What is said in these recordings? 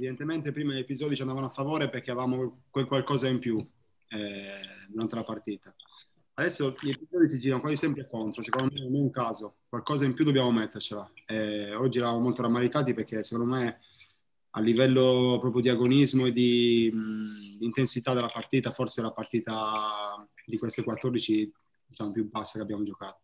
Evidentemente prima gli episodi ci andavano a favore perché avevamo quel qualcosa in più eh, durante la partita. Adesso gli episodi si girano quasi sempre contro, secondo me non è un caso, qualcosa in più dobbiamo mettercela. Eh, oggi eravamo molto rammaricati perché secondo me a livello proprio di agonismo e di mh, intensità della partita, forse la partita di queste 14 diciamo, più bassa che abbiamo giocato.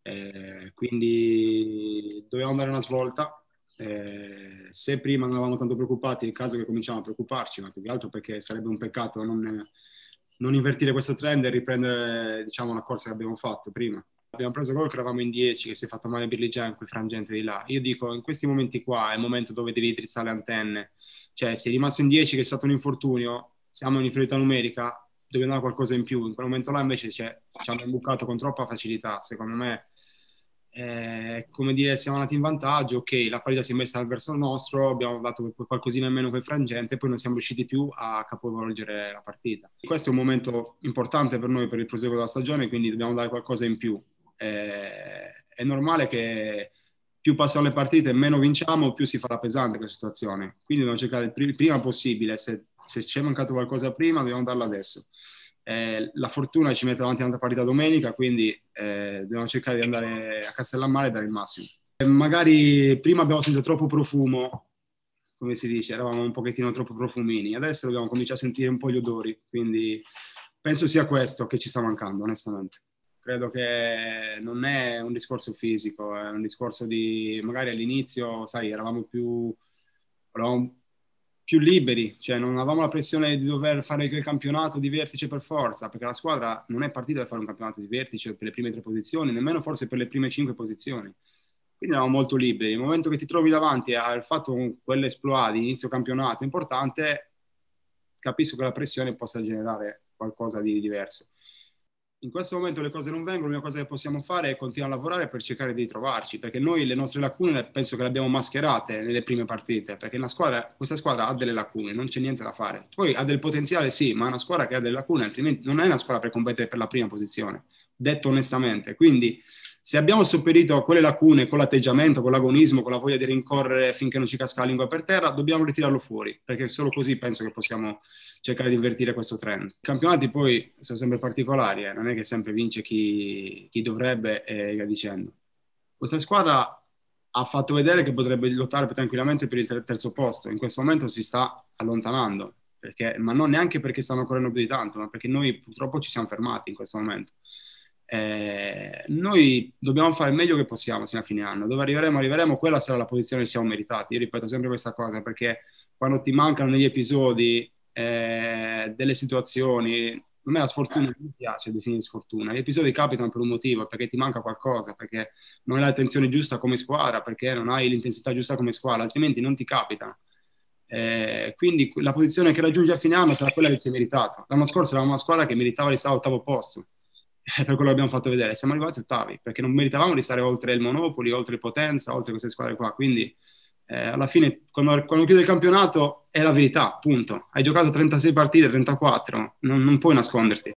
Eh, quindi dobbiamo dare una svolta. Eh, se prima non eravamo tanto preoccupati, è il caso che cominciamo a preoccuparci, ma più che altro perché sarebbe un peccato non non invertire questo trend e riprendere diciamo, la corsa che abbiamo fatto prima. Abbiamo preso gol che eravamo in 10, che si è fatto male Billy Già in quel frangente di là. Io dico, in questi momenti qua è il momento dove devi drizzare le antenne. Cioè, se è rimasto in 10 che è stato un infortunio, siamo in inferiorità numerica, dobbiamo dare qualcosa in più. In quel momento là invece ci hanno bucato con troppa facilità. Secondo me eh, come dire, siamo andati in vantaggio, ok, la partita si è messa verso il nostro, abbiamo dato qualcosina in meno quel frangente, poi non siamo riusciti più a capovolgere la partita. Questo è un momento importante per noi per il proseguo della stagione, quindi dobbiamo dare qualcosa in più. Eh, è normale che più passano le partite, meno vinciamo, più si farà pesante questa situazione. Quindi dobbiamo cercare il prima possibile, se, se ci è mancato qualcosa prima, dobbiamo darlo adesso. Eh, la fortuna ci mette davanti un'altra partita domenica, quindi eh, dobbiamo cercare di andare a Castellammare e dare il massimo. E magari prima abbiamo sentito troppo profumo, come si dice, eravamo un pochettino troppo profumini, adesso dobbiamo cominciare a sentire un po' gli odori, quindi penso sia questo che ci sta mancando, onestamente. Credo che non è un discorso fisico, è un discorso di magari all'inizio, sai, eravamo più, eravamo più liberi, cioè non avevamo la pressione di dover fare il campionato di vertice per forza, perché la squadra non è partita per fare un campionato di vertice per le prime tre posizioni, nemmeno forse per le prime cinque posizioni. Quindi eravamo molto liberi. Nel momento che ti trovi davanti al fatto quell'esploit di inizio campionato importante, capisco che la pressione possa generare qualcosa di diverso in questo momento le cose non vengono, l'unica cosa che possiamo fare è continuare a lavorare per cercare di trovarci, perché noi le nostre lacune penso che le abbiamo mascherate nelle prime partite, perché squadra, questa squadra ha delle lacune, non c'è niente da fare. Poi ha del potenziale, sì, ma è una squadra che ha delle lacune, altrimenti non è una squadra per competere per la prima posizione, detto onestamente. Quindi se abbiamo sopperito a quelle lacune con l'atteggiamento, con l'agonismo, con la voglia di rincorrere finché non ci casca la lingua per terra, dobbiamo ritirarlo fuori, perché solo così penso che possiamo cercare di invertire questo trend. I campionati poi sono sempre particolari, eh? non è che sempre vince chi, chi dovrebbe e via dicendo. Questa squadra ha fatto vedere che potrebbe lottare tranquillamente per il terzo posto, in questo momento si sta allontanando, perché, ma non neanche perché stanno correndo più di tanto, ma perché noi purtroppo ci siamo fermati in questo momento. Eh, noi dobbiamo fare il meglio che possiamo sino a fine anno. Dove arriveremo, arriveremo, quella sarà la posizione che siamo meritati. Io ripeto sempre questa cosa perché quando ti mancano negli episodi eh, delle situazioni, a me la sfortuna non mi piace definire sfortuna. Gli episodi capitano per un motivo, perché ti manca qualcosa, perché non hai l'attenzione giusta come squadra, perché non hai l'intensità giusta come squadra, altrimenti non ti capitano. Eh, quindi la posizione che raggiungi a fine anno sarà quella che si è meritato. L'anno scorso eravamo una squadra che meritava di stare all'ottavo posto per quello che abbiamo fatto vedere, siamo arrivati ottavi, perché non meritavamo di stare oltre il Monopoli, oltre il Potenza, oltre queste squadre qua, quindi eh, alla fine quando, quando chiude il campionato è la verità, punto. Hai giocato 36 partite, 34, non, non puoi nasconderti.